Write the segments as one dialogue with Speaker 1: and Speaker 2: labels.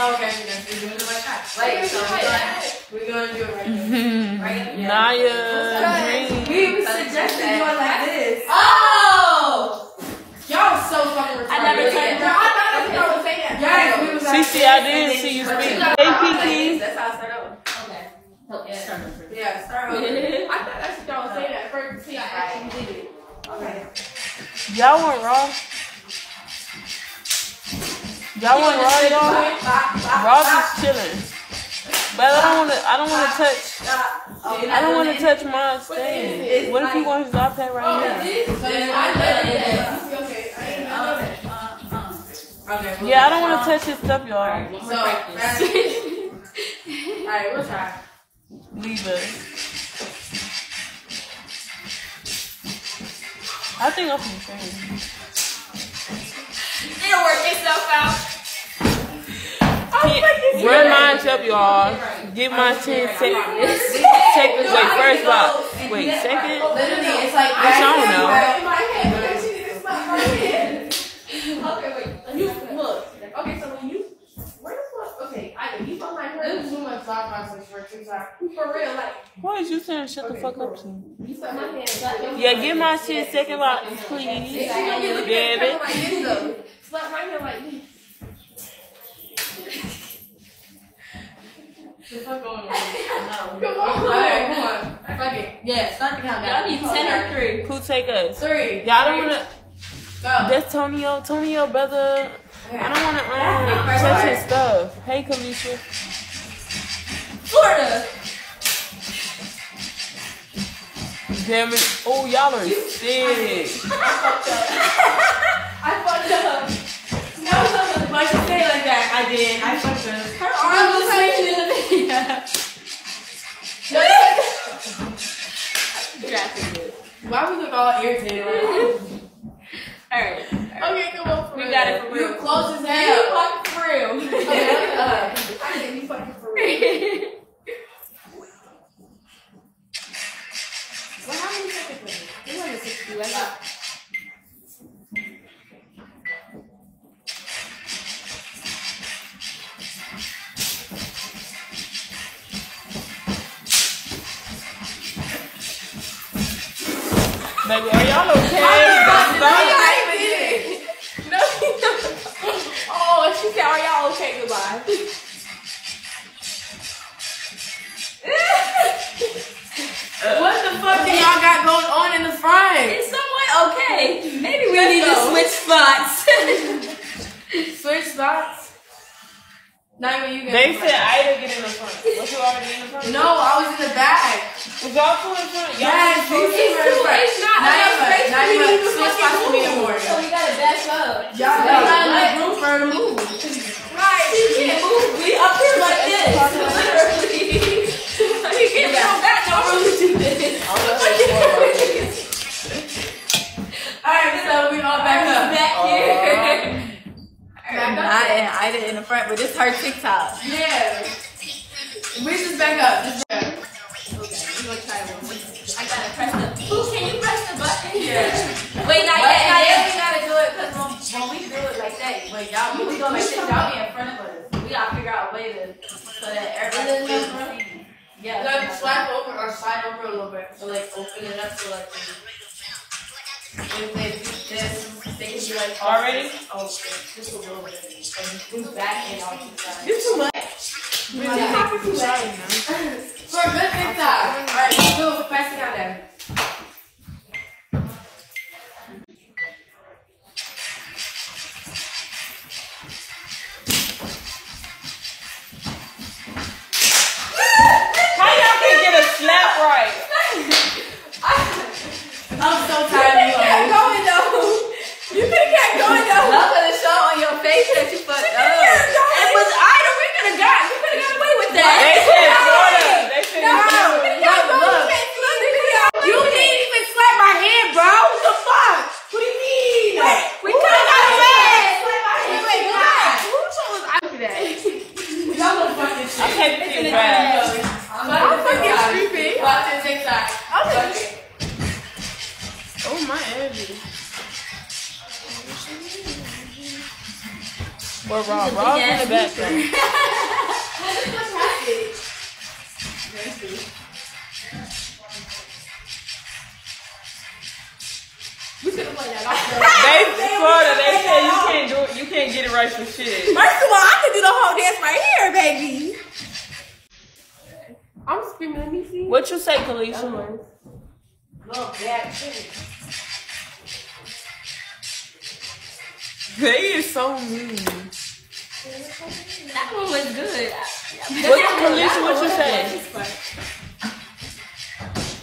Speaker 1: Oh, okay, we're gonna do it like that. Wait, so we're gonna, do it right there. Mm-hmm. Right? Yeah.
Speaker 2: Naya, Dream.
Speaker 3: We suggested doing like this.
Speaker 1: Oh! Y'all was so fucking retarded.
Speaker 3: I never turned
Speaker 1: No, I thought that's what I was saying. Yes, we was like-
Speaker 2: CC, I did see you speak. Hey, Kiki.
Speaker 1: That's how I start over.
Speaker 3: Okay. Yeah. Start over.
Speaker 1: Yeah, start over. I thought that's what y'all was saying at first. See, I actually did it. Okay.
Speaker 2: Y'all want raw? Y'all want raw, y'all? Raw just chilling. But I don't wanna, I don't wanna touch, I don't wanna touch my stand. What if he wants his iPad right here?
Speaker 1: Okay.
Speaker 2: Yeah, I don't wanna touch his stuff, y'all.
Speaker 1: So, that's- alright, we'll try.
Speaker 2: Leave us. I think I'm from Spain.
Speaker 3: It'll work itself out.
Speaker 2: Oh, run mine up, y'all. Give my 10 seconds. Take, this wait, first block. Wait, second?
Speaker 1: Literally, it's like
Speaker 2: I don't know.
Speaker 1: in my head, but then she it's not my head. Okay, wait. You look. Okay, so when you where the fuck? Okay, I you behind her. This is too much thought process for real, like
Speaker 2: Why is you saying shut the fuck up to?
Speaker 1: you set my hand.
Speaker 2: Yeah, give my 10 second block, please.
Speaker 1: She gonna be looking
Speaker 2: Damn
Speaker 1: at
Speaker 2: it.
Speaker 1: it like this though. Slap my hand like this. The fuck going on? No. Come on. Alright, come on. Fuck it. Yeah, start the countdown.
Speaker 3: Y'all need 10 or 3.
Speaker 2: Who take us?
Speaker 1: Three.
Speaker 2: Y'all don't wanna.
Speaker 1: Go.
Speaker 2: That's Tonio. Tonio, brother. I don't wanna um, touch his stuff. Hey, Kalisha.
Speaker 3: Florida.
Speaker 2: Damn it. Oh, y'all are sick.
Speaker 1: Look all
Speaker 3: Alright.
Speaker 1: okay, come on. For
Speaker 3: We
Speaker 1: real.
Speaker 3: got it for real.
Speaker 1: You close as hell.
Speaker 3: You fucking for real.
Speaker 1: Okay, uh, I think you fucking for real. Well, how many seconds was it? It wasn't 60, was it?
Speaker 2: Baby, are y'all okay? Stop.
Speaker 1: I did. No, Oh, she said, are y'all okay? Goodbye. what the fuck do y'all got going on in the front?
Speaker 3: It's somewhat okay. Maybe we need to switch spots.
Speaker 1: Switch spots? Not even you get
Speaker 2: They said Ida get in the front. Was you already in the front?
Speaker 1: No, I was in the back.
Speaker 2: Was y'all two in front? Y'all
Speaker 1: Yes,
Speaker 2: two in front?
Speaker 3: It's not
Speaker 1: Not
Speaker 3: enough
Speaker 1: even,
Speaker 3: space
Speaker 1: not
Speaker 3: for you
Speaker 1: even
Speaker 3: to
Speaker 1: six spots for me to move.
Speaker 3: so we gotta back up.
Speaker 1: Y'all
Speaker 3: Wait,
Speaker 1: got
Speaker 3: what?
Speaker 1: enough room for her to move.
Speaker 3: Right, you can't move. We up here like this. Literally. You can't go back no room to do this.
Speaker 1: Alright, so we all back up.
Speaker 3: Back here.
Speaker 1: Back up.
Speaker 3: I, I did in the front, but this her TikTok.
Speaker 1: Yeah. We just back up. Just back up.
Speaker 3: The button?
Speaker 1: Yeah.
Speaker 3: Wait, not
Speaker 1: But
Speaker 3: yet. Not yet.
Speaker 1: we gotta do it because when, when we do it like that, like y'all, when we go like this, y'all be in front of us. We gotta figure out a way to so that everybody can see. Yeah. You gotta swipe over or slide over a little bit to like open it up to like. If they do this, they can be like oh,
Speaker 2: Already?
Speaker 1: Oh, okay. just a little bit. And move back and off to the side.
Speaker 2: It's too much.
Speaker 1: Really take too long, For a good TikTok. Alright, let's do it. Press it
Speaker 3: though. Love of the show on your face that you fucked up. It was Ida. We could have got. We could have got away with that.
Speaker 2: In the back.
Speaker 3: We should have played that.
Speaker 2: They Florida, they said you can't do it, you can't get it right for shit.
Speaker 3: First of all, I can do the whole dance right here, baby. I'm screaming. Let me see.
Speaker 2: What you say, Kalisha? They is so mean.
Speaker 3: That one was good.
Speaker 2: What, Kalisha, what you say?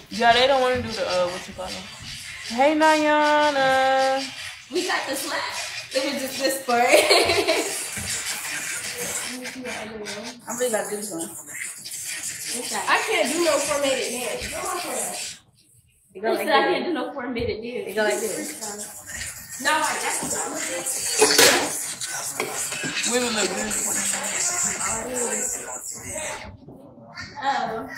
Speaker 2: Yeah, they don't want to do the, uh, what you call it? Hey, Nayana.
Speaker 3: We got the slap. It was just this part.
Speaker 1: I really gotta do this one.
Speaker 3: I can't do no formatted dance.
Speaker 1: It go like
Speaker 3: I can't
Speaker 1: this.
Speaker 3: do no formatted dance.
Speaker 1: It go like this.
Speaker 3: No, like that's
Speaker 2: Women look good.
Speaker 3: Oh.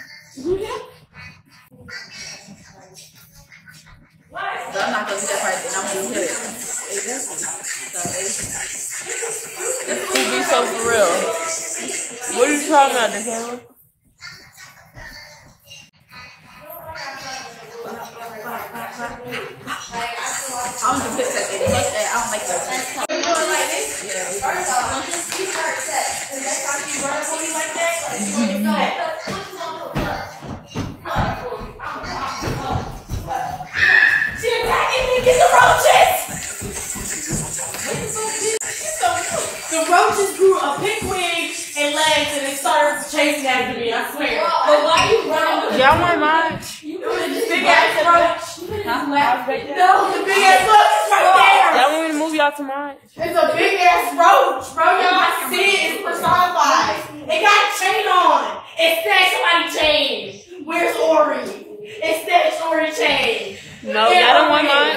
Speaker 1: So I'm not gonna do that part, then I'm gonna do it.
Speaker 2: Who be so for real? What are you talking about, Dakota?
Speaker 1: I don't do this at the end. I don't like that.
Speaker 3: You running with
Speaker 2: Y'all want mine?
Speaker 4: Big ass roach.
Speaker 1: Huh?
Speaker 4: No, the big ass look is right there.
Speaker 2: Y'all want me to move y'all to mine?
Speaker 4: It's a big ass roach, bro. Y'all see it? It's personified. It got a chain on. It snatched somebody's chain. Where's Ori? It snatched Ori chain.
Speaker 2: No, y'all don't want mine?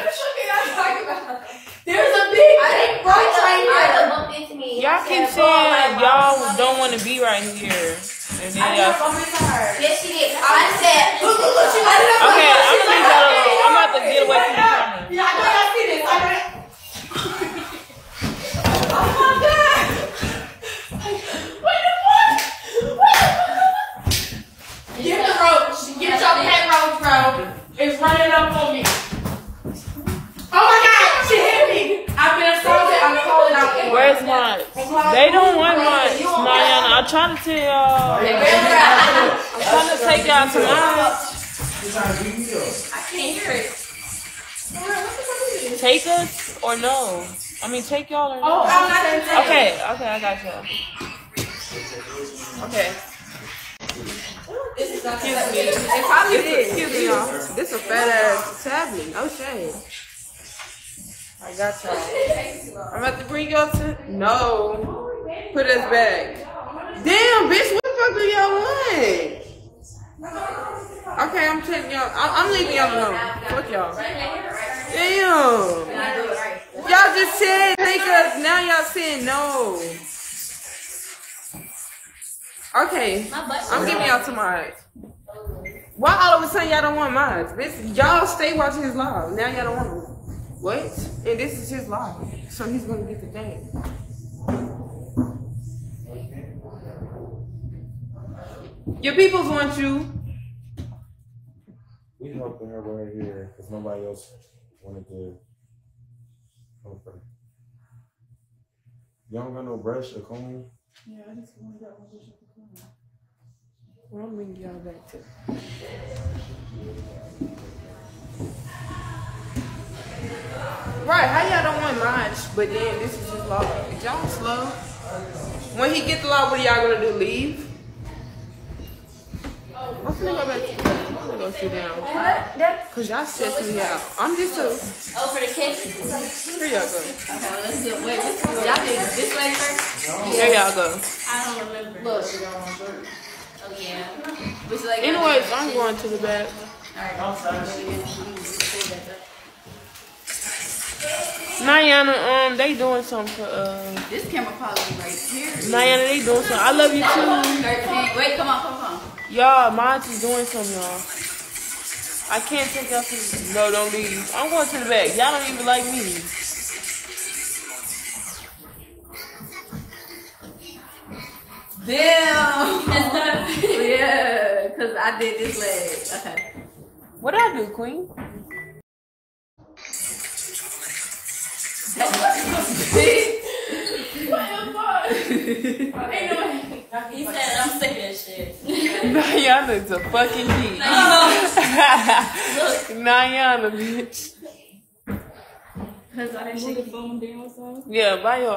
Speaker 4: There's a big pink roach right here.
Speaker 3: bumped into me.
Speaker 2: Y'all keep saying y'all don't want to be right here. And then
Speaker 4: I
Speaker 2: y'all.
Speaker 4: know I'm tired.
Speaker 3: Yes, she did. I said,
Speaker 4: Look, look, look, she lighted up.
Speaker 2: Okay, I'm gonna leave y'all alone. I'm about to
Speaker 4: Okay,
Speaker 2: get away
Speaker 4: light
Speaker 2: from
Speaker 4: it
Speaker 2: the
Speaker 4: up.
Speaker 2: camera.
Speaker 4: Yeah, I know y'all see this. I know y'all- Oh my god! What the fuck? What the fuck? Get the roach. Get your pet roach, bro. It's running up on me. Oh my god! She hit me. I've been assaulted. I'm calling out.
Speaker 2: Where's mine? They don't want mine. Mariana, I'm trying to tell y'all. I'm trying to take y'all to mine.
Speaker 3: I can't hear it.
Speaker 2: Take us or no? I mean, take y'all or no? Oh?
Speaker 4: I'm not you.
Speaker 2: Okay, okay, I got y'all. Okay.
Speaker 3: Excuse me.
Speaker 5: It probably is. Excuse me, y'all. This a fat ass tablet. No shade. I got y'all. I'm about to bring y'all to. No. Put us back. Damn, bitch. What the fuck do y'all want? Okay, I'm taking y'all. I'm, I'm leaving y'all alone. Fuck y'all. Damn. Y'all just said take us. Now y'all saying no. Okay, I'm giving y'all to mine. Why all of a sudden y'all don't want mine? This y'all stay watching his live. Now y'all don't want it. What? And this is his live, so he's gonna get the thing. Your peoples want you.
Speaker 6: We helping her right here because nobody else wanted to help her. Y'all don't got no brush or comb? Yeah, I just only got one brush and comb?
Speaker 5: Well, I'm bringing y'all back to. Right, how y'all don't want mine, but then this is his law. Is y'all slow? When he get the law, what are y'all gonna do? Leave? I'm finna go back to the I'm gonna go sit down. Cause y'all stress me out. I'm just a.
Speaker 3: Oh, for the kids?
Speaker 5: Here y'all go.
Speaker 3: Okay, let's do it. Wait, let's. Y'all do this way first?
Speaker 5: There y'all go.
Speaker 3: I don't remember. Look. Oh, yeah. Which like
Speaker 2: Anyways, I'm going to the back. Nayana, um, they doing something for, uh,
Speaker 1: This camera quality right here.
Speaker 2: Nayana, they doing something. I love you too.
Speaker 1: 13. Wait, come on, come on.
Speaker 2: Y'all, mine is doing something, y'all. I can't take y'all to, no, don't leave. I'm going to the back. Y'all don't even like me.
Speaker 5: Damn. Yeah, because I did this leg. Okay.
Speaker 3: What did I do, Queen?
Speaker 1: He said I'm sick of this shit.
Speaker 3: Nayana's a fucking geek. Nayana, bitch.
Speaker 5: Because I didn't take the phone down, so.
Speaker 3: Yeah, buy your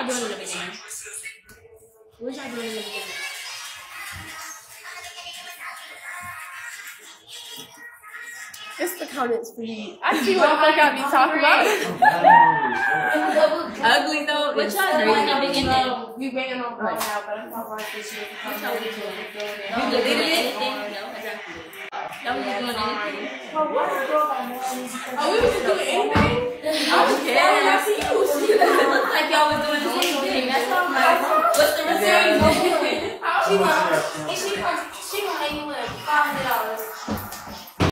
Speaker 1: What are y'all doing in the beginning? What y'all doing in the beginning?
Speaker 4: It's the comments for you. I see what the fuck I be talking about.
Speaker 5: Ugly though.
Speaker 1: What y'all doing in the beginning?
Speaker 6: We waiting on phone now, but I'm not like this shit.
Speaker 1: What y'all?
Speaker 5: You deleted it?
Speaker 1: No, I that was doing anything. Eh?
Speaker 6: Oh, we girl just doing anything?
Speaker 5: I was kidding. I to you.
Speaker 1: She looked like y'all was doing the same thing. That's why I'm like, what's the reserve? you doing?
Speaker 6: She wants, and she wants, she wants anyone $500.